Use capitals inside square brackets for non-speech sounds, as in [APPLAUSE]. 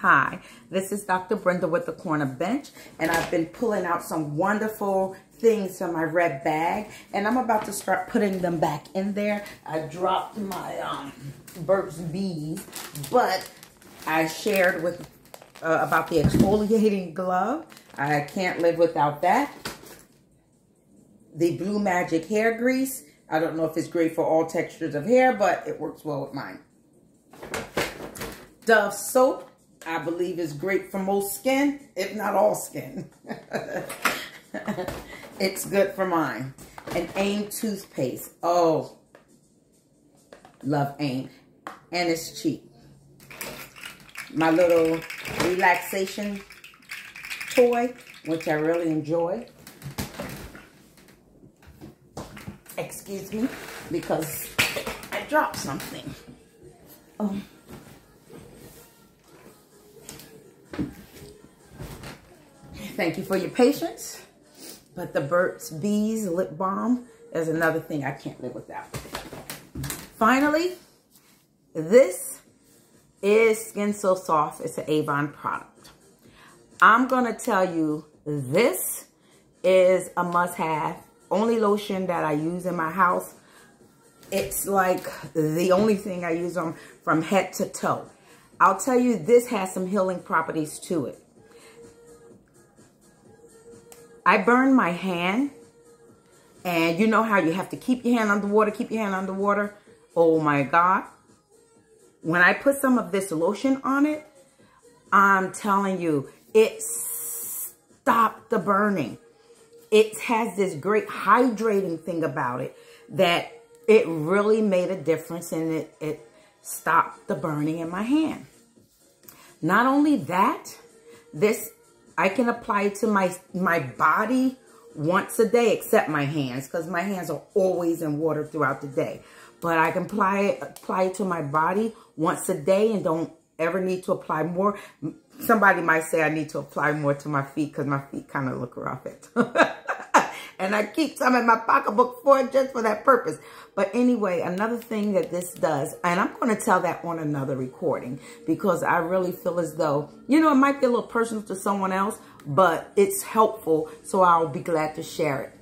Hi, this is Dr. Brenda with the Corner Bench, and I've been pulling out some wonderful things from my red bag, and I'm about to start putting them back in there. I dropped my um, Burt's Bees, but I shared with uh, about the exfoliating glove. I can't live without that. The Blue Magic Hair Grease. I don't know if it's great for all textures of hair, but it works well with mine. Dove soap I believe is great for most skin, if not all skin. [LAUGHS] it's good for mine. And AIM toothpaste. Oh, love AIM. And it's cheap. My little relaxation toy, which I really enjoy. Excuse me, because I dropped something. Um, Thank you for your patience. But the Burt's Bees Lip Balm is another thing I can't live without. Finally, this is Skin So Soft. It's an Avon product. I'm going to tell you this is a must-have. Only lotion that I use in my house. It's like the only thing I use on from head to toe. I'll tell you, this has some healing properties to it. I burned my hand. And you know how you have to keep your hand underwater, keep your hand underwater. Oh my God. When I put some of this lotion on it, I'm telling you, it stopped the burning. It has this great hydrating thing about it that it really made a difference and it, it stopped the burning in my hand. Not only that, this I can apply it to my, my body once a day, except my hands, because my hands are always in water throughout the day. But I can apply it, apply it to my body once a day and don't ever need to apply more. Somebody might say I need to apply more to my feet because my feet kind of look rough at [LAUGHS] and I keep some in my pocketbook for it just for that purpose. But anyway, another thing that this does, and I'm going to tell that on another recording because I really feel as though, you know, it might be a little personal to someone else, but it's helpful. So I'll be glad to share it.